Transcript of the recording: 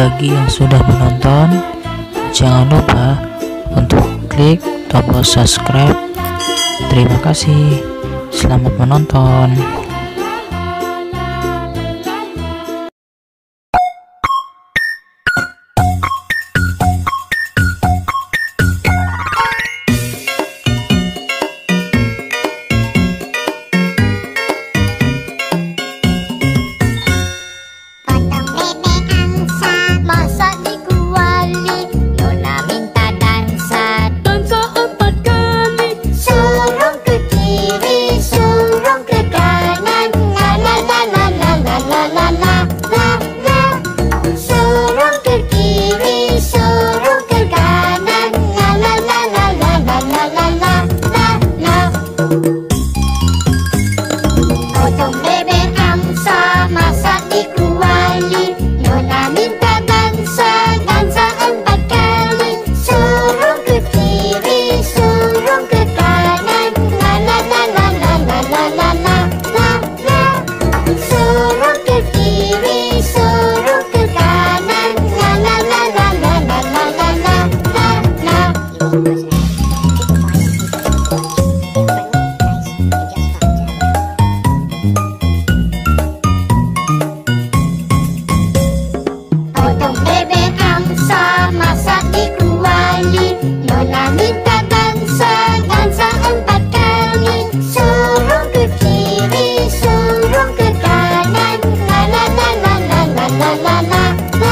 bagi yang sudah menonton, jangan lupa untuk klik tombol subscribe. Terima kasih. Selamat menonton. La la la la la.